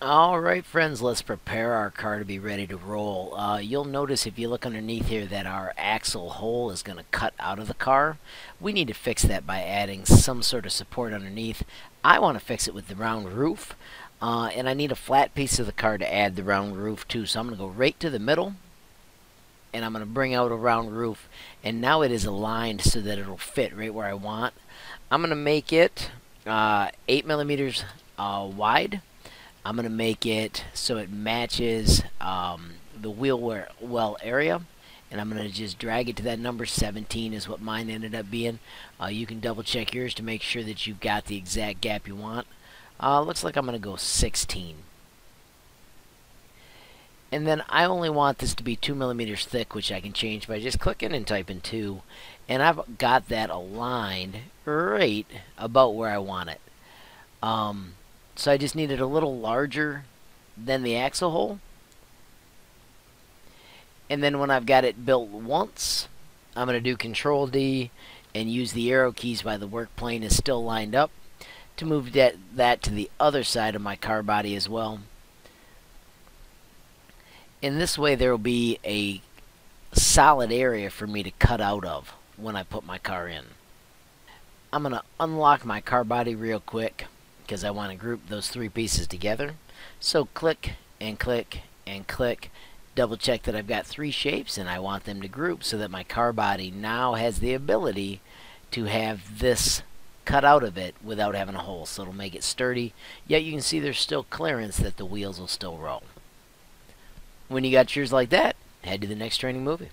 Alright friends, let's prepare our car to be ready to roll. Uh, you'll notice if you look underneath here that our axle hole is going to cut out of the car. We need to fix that by adding some sort of support underneath. I want to fix it with the round roof. Uh, and I need a flat piece of the car to add the round roof to. So I'm going to go right to the middle. And I'm going to bring out a round roof. And now it is aligned so that it'll fit right where I want. I'm going to make it uh, 8 millimeters uh, wide I'm going to make it so it matches um, the wheel well area and I'm going to just drag it to that number 17 is what mine ended up being. Uh, you can double check yours to make sure that you've got the exact gap you want. Uh, looks like I'm going to go 16. And then I only want this to be 2 millimeters thick, which I can change by just clicking and typing 2. And I've got that aligned right about where I want it. Um, so I just needed it a little larger than the axle hole. And then when I've got it built once, I'm going to do Control D and use the arrow keys while the work plane is still lined up to move that, that to the other side of my car body as well. In this way there will be a solid area for me to cut out of when I put my car in. I'm going to unlock my car body real quick because I want to group those three pieces together. So click and click and click. Double check that I've got three shapes and I want them to group so that my car body now has the ability to have this cut out of it without having a hole. So it'll make it sturdy. Yet you can see there's still clearance that the wheels will still roll. When you got yours like that, head to the next training movie.